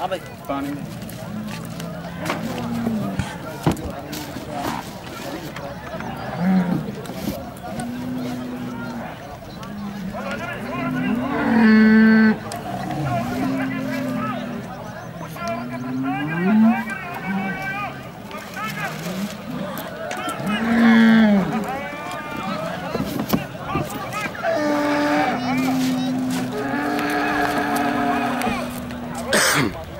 Ah, vai. Funny. Mm-hmm.